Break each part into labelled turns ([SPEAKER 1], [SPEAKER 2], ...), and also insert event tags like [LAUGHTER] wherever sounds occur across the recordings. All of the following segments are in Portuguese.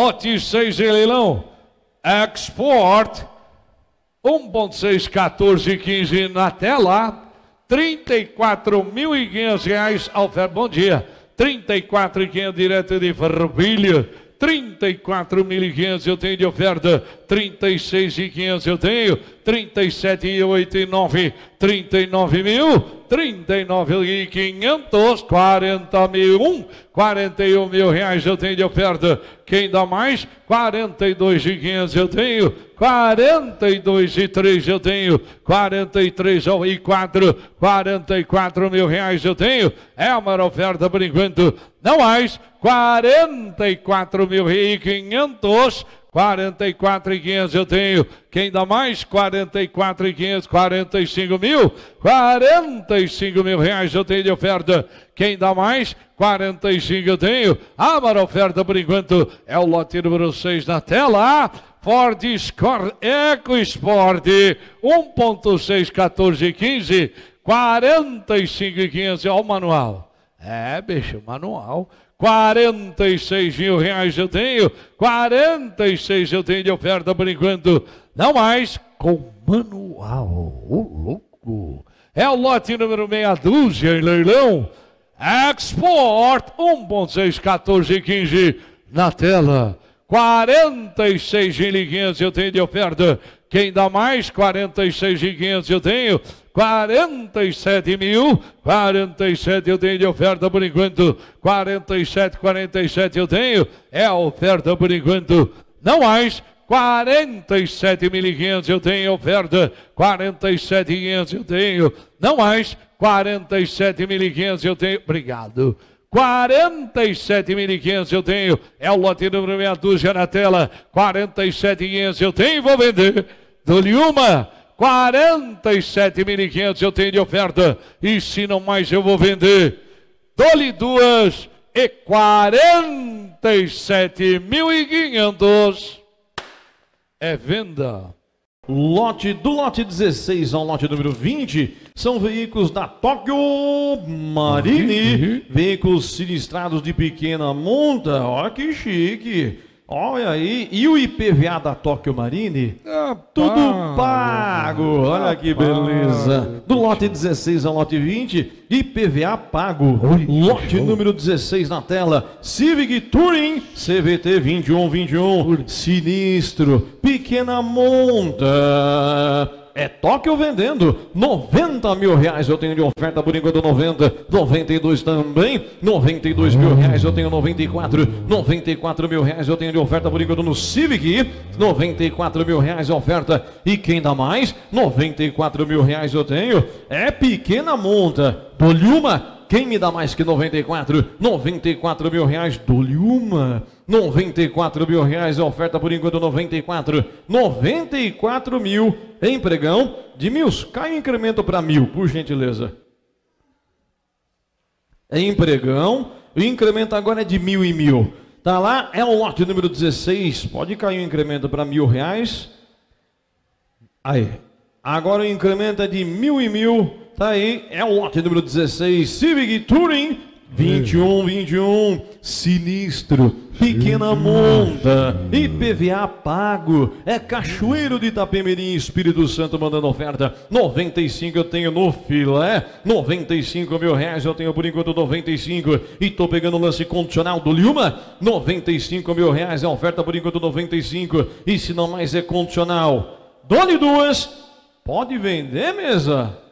[SPEAKER 1] Lote 6 em leilão. Export. 1.6, 14, 15 na tela. R$ 34.500 a oferta. Bom dia. 34.500 direto de Farroupilha. 34.500 eu tenho de oferta, 36.500 eu tenho, 37.809, 39 mil, 39.500, 40 mil, 1, 41 mil reais eu tenho de oferta, quem dá mais? 42.500 eu tenho, 42 e 3 eu tenho, 43 e 4, 44 mil reais eu tenho, é uma oferta por enquanto, não mais, 44 mil e 500, 44 e 500 eu tenho. Quem dá mais? 44 e 500, 45 mil. 45 mil reais eu tenho de oferta. Quem dá mais? 45 eu tenho. A maior oferta por enquanto é o lote número 6 na tela. Ford Score Eco Sport 1.6, 14 15. 45 e 500 é o manual. É, bicho, manual. 46 mil reais eu tenho, 46 eu tenho de oferta por enquanto, não mais, com manual, o louco. É o lote número meia dúzia em leilão, Export 1.6, 14 15 na tela. 46.500 eu tenho de oferta. Quem dá mais? 46.500 eu tenho. 47 mil, 47 eu tenho de oferta por enquanto, 47, 47 eu tenho, é a oferta por enquanto, não mais, 47.500 eu tenho oferta, 47.500 eu tenho, não mais, 47.500 eu tenho, obrigado. 47.500 eu tenho, é o lote número meia dúzia na tela, 47.500 eu tenho, vou vender, dou-lhe uma, 47.500 eu tenho de oferta. E se não mais eu vou vender. Dou-lhe duas e 47.500 é venda.
[SPEAKER 2] Lote do lote 16 ao lote número 20 são veículos da Tóquio Marine, veículos sinistrados de pequena monta. Olha que chique. Olha aí, e o IPVA da Tóquio Marine?
[SPEAKER 1] Ah,
[SPEAKER 2] Tudo
[SPEAKER 1] pago.
[SPEAKER 2] olha que beleza. Do lote 16 ao lote 20, IPVA pago. Lote número 16 na tela, Civic Touring CVT 2121, sinistro, pequena monta. É Tóquio vendendo 90 mil reais. Eu tenho de oferta por enquanto 90, 92 também. 92 mil reais. Eu tenho 94, 94 mil reais. Eu tenho de oferta por enquanto no Civic. 94 mil reais oferta. E quem dá mais? 94 mil reais eu tenho. É pequena monta. Poliuma. Quem me dá mais que 94? 94 mil reais, dou-lhe uma. 94 mil reais, a oferta por enquanto 94. 94 mil, empregão de mil. Cai o incremento para mil, por gentileza. Empregão, o incremento agora é de mil e mil. Tá lá, é o lote número 16. Pode cair o incremento para mil reais. Aí. Agora o incremento é de mil e mil. Tá aí, é o lote número 16. Civic Touring 21, 21. Sinistro. Pequena monta. IPVA pago. É Cachoeiro de Itapemirim, Espírito Santo mandando oferta. 95 eu tenho no filé. 95 mil reais eu tenho por enquanto 95. E tô pegando o lance condicional do Lima. 95 mil reais é a oferta por enquanto 95. E se não mais é condicional. Dole duas. Pode vender, mesa?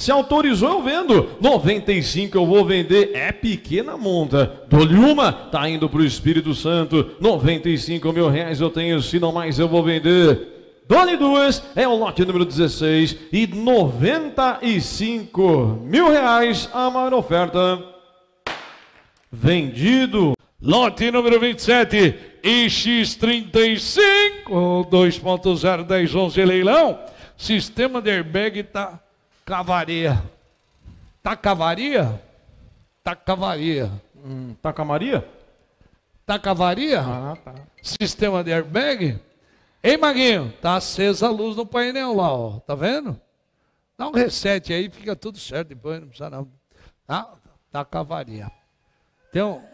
[SPEAKER 2] Se autorizou, eu vendo. 95 eu vou vender. É pequena monta. Dou-lhe uma, tá indo para o Espírito Santo. 95 mil reais eu tenho. Se não mais, eu vou vender. Dole duas, é o lote número 16 e 95 mil reais a maior oferta. Vendido.
[SPEAKER 1] Lote número 27, IX35, 2.0, 10, 11, leilão. Sistema de airbag tá cavaria. Tá cavaria? Tá cavaria.
[SPEAKER 2] Hum, tá com a Maria?
[SPEAKER 1] Tá cavaria?
[SPEAKER 2] Ah, tá.
[SPEAKER 1] Sistema de airbag? Ei, Maguinho, tá acesa a luz no painel lá, ó. Tá vendo? Dá um reset aí, fica tudo certo depois, não precisa não. Tá? Tá cavaria. Então,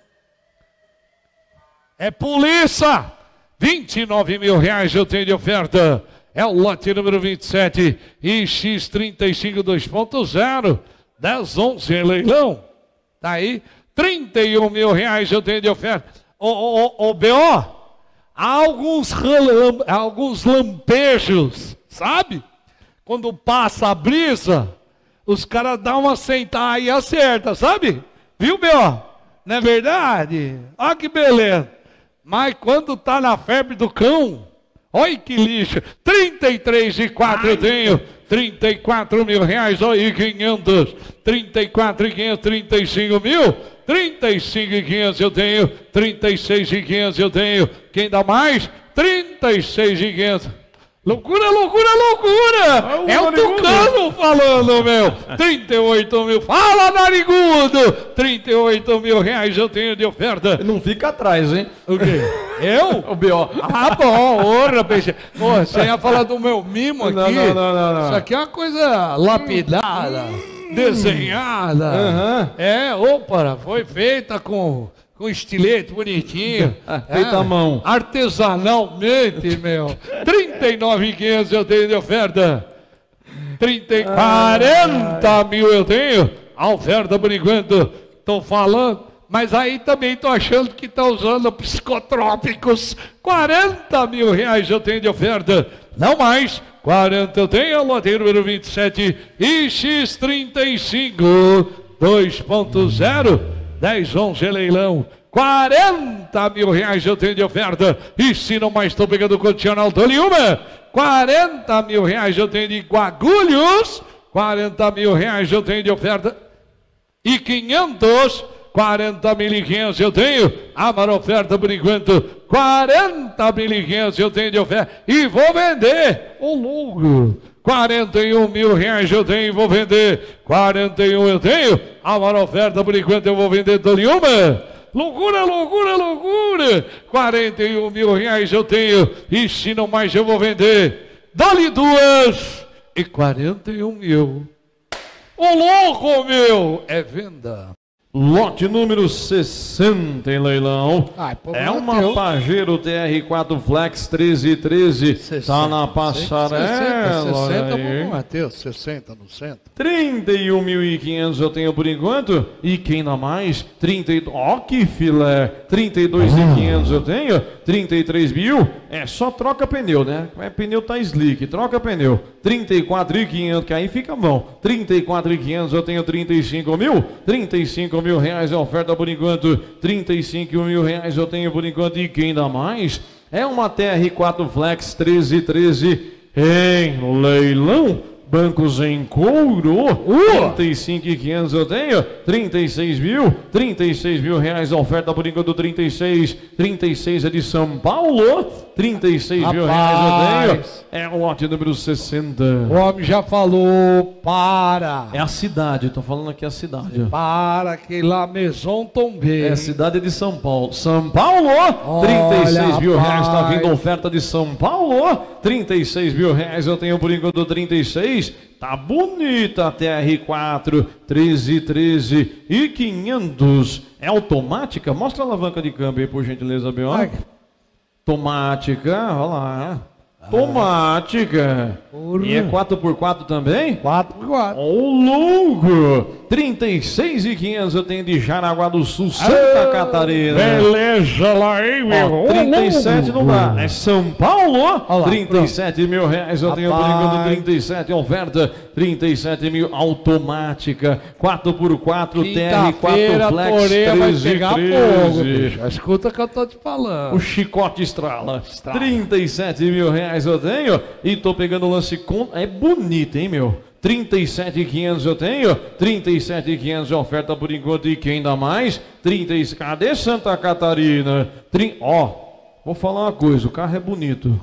[SPEAKER 1] É polícia! 29 mil reais eu tenho de oferta. É o lote número 27 e X35 2.0. 10, 11 em leilão. Tá aí. 31 mil reais eu tenho de oferta. Ô, BO, alguns, alguns lampejos, sabe? Quando passa a brisa, os caras dão uma sentada e acerta, sabe? Viu, BO? Não é verdade? Olha que beleza. Mas quando tá na febre do cão, olha que lixo. 33 e 4 eu tenho. 34 mil reais, olha 500. 34 e 500, 35 mil. 35 e 500 eu tenho. 36 e 500 eu tenho. Quem dá mais? 36 e 500. Loucura, loucura, loucura! É, é o Tucano falando, meu! 38 mil, fala narigudo! 38 mil reais eu tenho de oferta.
[SPEAKER 2] Não fica atrás, hein?
[SPEAKER 1] O quê? Eu? [LAUGHS]
[SPEAKER 2] o B.O.
[SPEAKER 1] Ah, bom, ora, peixe. Pô, você ia falar do meu mimo aqui?
[SPEAKER 2] Não, não, não, não, não.
[SPEAKER 1] Isso aqui é uma coisa lapidada, hum. desenhada. Uhum. É, opa, foi feita com com estilete bonitinho. [LAUGHS]
[SPEAKER 2] Feita é, à mão.
[SPEAKER 1] Artesanalmente, meu. 39,500 eu tenho de oferta. 30, 40 mil eu tenho. A oferta por enquanto. Estou falando. Mas aí também estou achando que está usando psicotrópicos. 40 mil reais eu tenho de oferta. Não mais. 40 eu tenho. Loteiro número 27. E X35 2.0. 10, 11 leilão. 40 mil reais eu tenho de oferta. E se não mais estou pegando o condicional, dou-lhe uma. 40 mil reais eu tenho de Guagulhos. 40 mil reais eu tenho de oferta. E 500, 40 mil e 500 eu tenho. A maior oferta por enquanto. 40 mil e 500 eu tenho de oferta. E vou vender. Ô, louco. 41 mil reais eu tenho, vou vender. 41 eu tenho. A maior oferta por enquanto eu vou vender dou-lhe uma. Loucura, loucura, loucura. 41 mil reais eu tenho. E se não mais eu vou vender. Dá-lhe duas. E 41 mil. Ô louco, meu! É venda.
[SPEAKER 2] Lote número 60 em leilão. Ai, é uma teu. Pajero TR4 Flex 1313. 60, tá na passarela.
[SPEAKER 1] 60, 60 pro Matheus, 60 no centro.
[SPEAKER 2] 31.500 eu tenho por enquanto. E quem dá mais? 32. Ó, oh, que filé! 32.500 ah. eu tenho. 33 mil. É só troca pneu, né? É, pneu tá slick. Troca pneu. 34.500, que aí fica bom. 34.500 eu tenho 35 mil. 35 mil reais é oferta por enquanto. 35 mil reais eu tenho por enquanto. E quem dá mais? É uma TR4 Flex 1313 em leilão. Bancos em couro, uh! 35,500 eu tenho, 36 mil, 36 mil reais oferta por enquanto, 36, 36 é de São Paulo, 36 Rapaz. mil reais eu tenho, é o lote número 60.
[SPEAKER 1] O homem já falou, para.
[SPEAKER 2] É a cidade, tô falando aqui a cidade.
[SPEAKER 1] Para, que lá Maison Tombé.
[SPEAKER 2] É a cidade de São Paulo. São Paulo, Olha, 36 mil rapaz. reais, tá vindo oferta de São Paulo, 36 mil reais eu tenho por enquanto, 36 Tá bonita a TR4 1313 e 500. É automática? Mostra a alavanca de câmbio aí, por gentileza, B.O. Automática, olha lá. Automática. Porra. E é 4x4 também?
[SPEAKER 1] 4x4.
[SPEAKER 2] Ô, louco! 36,500 eu tenho de Jaraguá do Sul, Santa ah, Catarina.
[SPEAKER 1] Beleza lá, hein, meu?
[SPEAKER 2] Ó, 37 não dá. É São Paulo? Olá, 37 pronto. mil reais eu tenho enquanto 37 oferta. 37 mil automática. 4x4 TR4 Flex 13 13.
[SPEAKER 1] Escuta que eu tô te falando.
[SPEAKER 2] O chicote estrala. estrala. 37 mil reais eu tenho. E tô pegando o lance com. É bonito, hein, meu? 37,500 eu tenho, 37,500 é oferta por enquanto e quem dá mais? 30, cadê Santa Catarina? Ó, oh, vou falar uma coisa, o carro é bonito.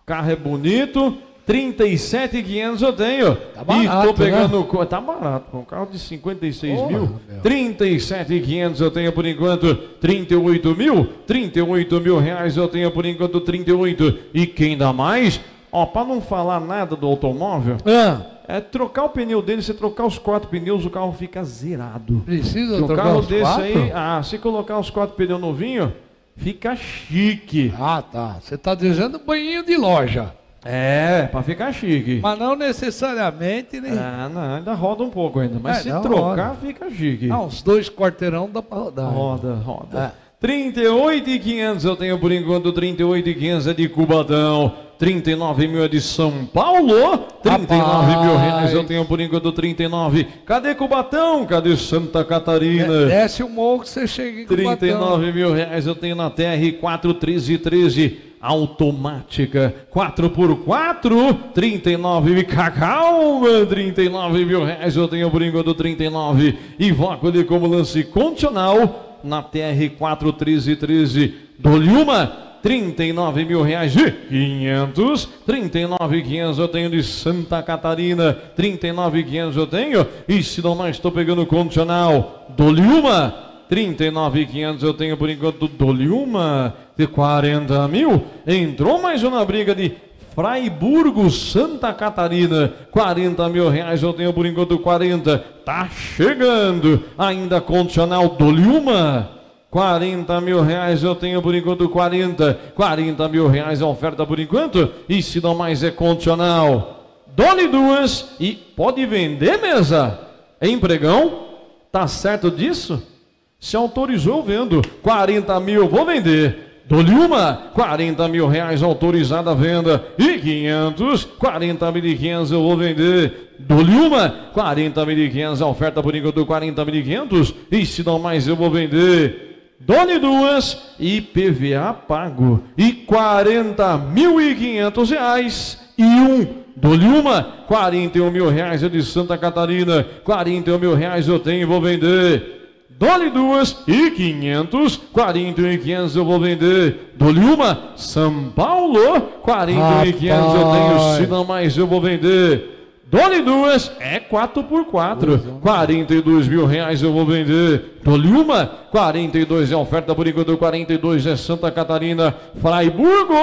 [SPEAKER 2] O carro é bonito, 37,500 eu tenho. Tá barato, e tô pegando. Né? Tá barato, um carro de 56 Porra, mil. 37,500 eu tenho por enquanto. 38 mil. 38 mil reais eu tenho por enquanto. 38. E quem dá mais? Ó, para não falar nada do automóvel. Ah é trocar o pneu dele, você trocar os quatro pneus, o carro fica zerado.
[SPEAKER 1] Precisa
[SPEAKER 2] trocar o carro desse quatro? aí, ah, se colocar os quatro pneus novinhos, Fica chique.
[SPEAKER 1] Ah, tá. Você está dizendo banhinho de loja.
[SPEAKER 2] É, para ficar chique.
[SPEAKER 1] Mas não necessariamente, né?
[SPEAKER 2] Ah, não, ainda roda um pouco ainda. Mas
[SPEAKER 1] É,
[SPEAKER 2] se trocar,
[SPEAKER 1] roda.
[SPEAKER 2] fica chique.
[SPEAKER 1] Ah, uns dois quarteirão dá para rodar.
[SPEAKER 2] Roda, roda.
[SPEAKER 1] É.
[SPEAKER 2] 38,500 eu tenho por enquanto, 38,500 é de Cubatão, 39 mil é de São Paulo, 39 mil
[SPEAKER 1] Rapaz.
[SPEAKER 2] reais eu tenho por enquanto, 39. Cadê Cubatão? Cadê Santa Catarina?
[SPEAKER 1] Desce o morro que você chega em Cubatão.
[SPEAKER 2] 39 mil reais eu tenho na TR 41313 automática. 4x4 39 mil. Calma 39 mil reais. Eu tenho por enquanto 39 e vácuo de como lance condicional na TR 41313 dou-lhe uma 39 mil reais de 500, 39 500 eu tenho de Santa Catarina, 39 500 eu tenho, e se não mais estou pegando condicional, dou-lhe uma, 39,500 eu tenho por enquanto, dou-lhe uma de 40 mil. Entrou mais uma briga de Fraiburgo, Santa Catarina. 40 mil reais eu tenho por enquanto, 40. Tá chegando. Ainda condicional, dou-lhe uma. 40 mil reais eu tenho por enquanto 40. 40 mil reais a oferta por enquanto. E se não mais é condicional, dole duas e pode vender mesa. Em pregão, tá certo disso? Se autorizou, eu vendo. 40 mil, vou vender. Dou-lhe uma, 40 mil reais autorizada a venda. E 500, 40 mil e 500 eu vou vender. Dou-lhe uma, 40 mil e 500 a oferta por enquanto 40 mil e 500. E se não mais eu vou vender. Dole duas e PVA pago. E 40 mil e 500 reais e um. Dole uma, 41 mil reais é de Santa Catarina. 41 mil reais eu tenho e vou vender. Dole duas e 500, 41 e 500 eu vou vender. Dole uma, São Paulo, 41 e 500 eu tenho, se não mais eu vou vender. Dole duas é 4 por 4 42 mil reais eu vou vender. Dole uma, 42 é oferta por enquanto, 42 é Santa Catarina, Fraiburgo.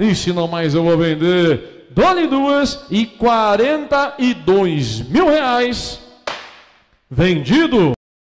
[SPEAKER 2] E se não mais eu vou vender. Dole duas e 42 mil reais. Vendido.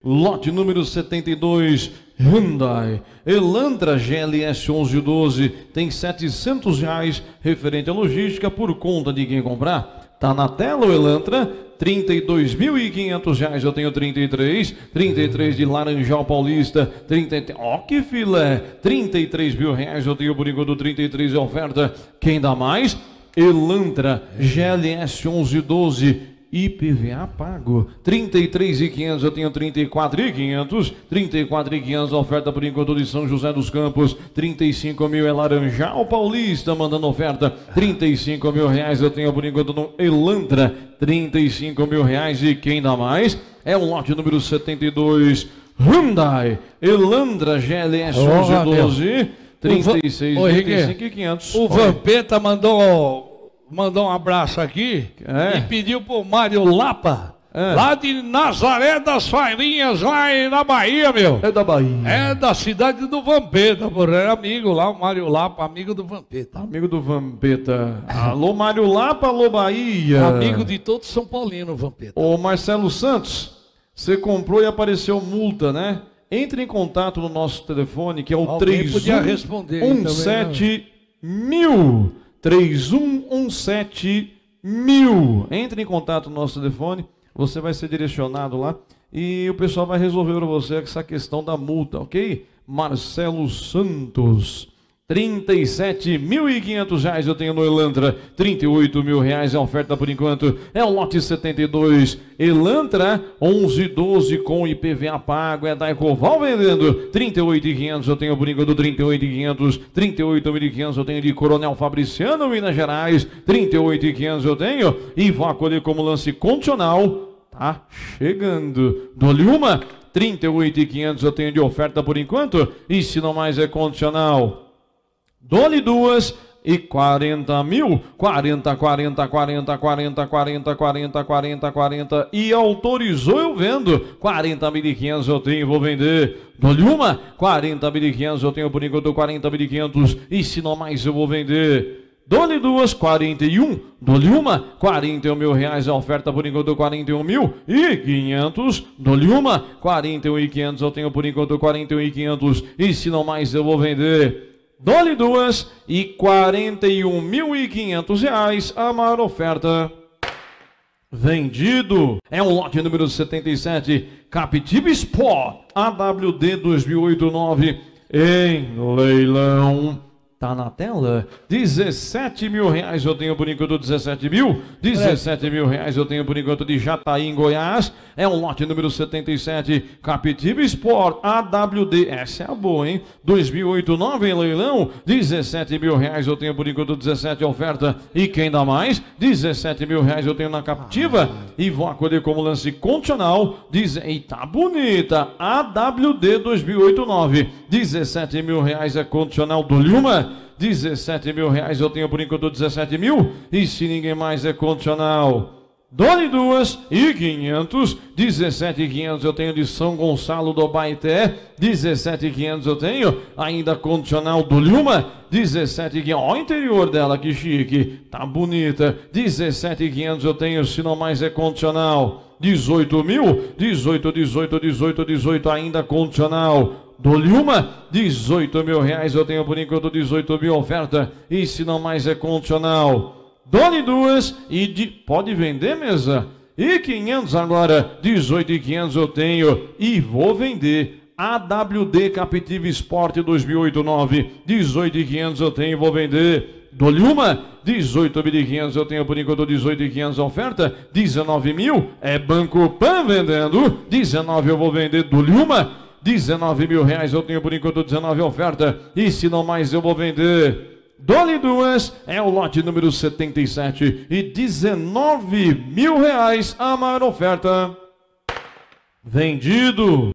[SPEAKER 2] Lote número 72, Hyundai. Elantra GLS 1112 tem 700 reais referente à logística por conta de quem comprar. Tá na tela o Elantra, 32.500 reais, eu tenho 33, 33 de Laranjal Paulista, 33, ó que filé, 33 mil reais, eu tenho por enquanto 33 é oferta, quem dá mais? Elantra GLS 1112, IPVA pago, 33,500 eu tenho 34,500, 34,500 oferta por enquanto de São José dos Campos, 35 mil é Laranjal Paulista mandando oferta, 35 mil reais eu tenho por enquanto no Elantra, 35 mil reais e quem dá mais? É o lote número 72, Hyundai, Elantra GLS
[SPEAKER 1] Porra,
[SPEAKER 2] 1112, 36,
[SPEAKER 1] Ô, Henrique,
[SPEAKER 2] 35 e 500.
[SPEAKER 1] O. Vampeta mandou, mandou um abraço aqui
[SPEAKER 2] É.
[SPEAKER 1] e pediu pro Mário Lapa,
[SPEAKER 2] É.
[SPEAKER 1] lá de Nazaré das Fairinhas, lá na Bahia, meu.
[SPEAKER 2] É da Bahia.
[SPEAKER 1] É da cidade do Vampeta, por é amigo lá, o Mário Lapa, amigo do Vampeta.
[SPEAKER 2] Amigo do Vampeta. Alô, Mário Lapa, alô, Bahia.
[SPEAKER 1] Amigo de todo São Paulino, Vampeta.
[SPEAKER 2] Ô, Marcelo Santos, você comprou e apareceu multa, né? Entre em contato no nosso telefone, que é o
[SPEAKER 1] Alguém podia responder aí também,
[SPEAKER 2] 3117 mil. 3117 mil. Entre em contato no nosso telefone, você vai ser direcionado lá e o pessoal vai resolver para você essa questão da multa, ok? Marcelo Santos. 37.500 reais eu tenho no Elantra, 38 mil reais é a oferta por enquanto, é o lote 72, Elantra 1112 com IPVA pago, é da Ecoval vendendo, 38.500 eu tenho por enquanto, 38.500, 38.500 eu tenho de Coronel Fabriciano, Minas Gerais, 38.500 eu tenho, e vou acolher como lance condicional, tá chegando, dou-lhe uma, 38.500 eu tenho de oferta por enquanto, e se não mais é condicional, dou-lhe duas e quarenta mil. Quarenta, quarenta, quarenta, quarenta, quarenta, quarenta, quarenta, quarenta. E autorizou, eu vendo. Quarenta mil e quinhentos eu tenho, vou vender. Dou-lhe uma. Quarenta mil e quinhentos eu tenho, por enquanto, quarenta mil e quinhentos. E se não mais, eu vou vender. Dole duas, quarenta e 41. Dole uma, 41 mil reais. A oferta por enquanto, 41 mil e 500. Dole uma, 41 e 500. Eu tenho por enquanto, 41 e 500. E se não mais, eu vou vender. Dole duas e 41 mil e 500 reais a maior oferta. Vendido é o lote número 77, Captiva Sport AWD 2008-9 em leilão. Tá na tela? 17 mil reais eu tenho por enquanto 17 mil. 17 mil reais eu tenho por enquanto de Jataí em Goiás. É o lote número 77, Captiva Sport AWD. Essa é a boa, hein? 2008, 9 em leilão. 17 mil reais eu tenho por enquanto 17 oferta. E quem dá mais? 17 mil reais eu tenho na Captiva. E vou acolher como lance condicional. Diz, eita, bonita. AWD 2008, 9. 17 mil reais é condicional do Luma. 17 mil reais. Eu tenho por enquanto 17 mil. E se ninguém mais é condicional. Dole duas e 500, 17,500 eu tenho de São Gonçalo do Baité, 17,500 eu tenho, ainda condicional do Luma, 17,500, ó o interior dela, que chique, tá bonita, 17,500 eu tenho, se não mais é condicional, 18 mil, 18, 18, 18, 18 ainda condicional, Dou-lhe uma, 18 mil reais eu tenho por enquanto 18 mil oferta. E se não mais é condicional. Dou-lhe duas e de, pode vender mesa. E 500 agora, 18 e 500 eu tenho e vou vender. AWD Captive Sport 2008-9, 18 e 500 eu tenho e vou vender. Dou-lhe uma, 18.500 eu tenho por enquanto 18.500 oferta, 19 mil é Banco Pan vendendo, 19 eu vou vender, dou-lhe uma, 19 mil reais eu tenho por enquanto 19 oferta. E se não mais eu vou vender. Dole duas é o lote número 77 e 19 mil reais a maior oferta. Vendido.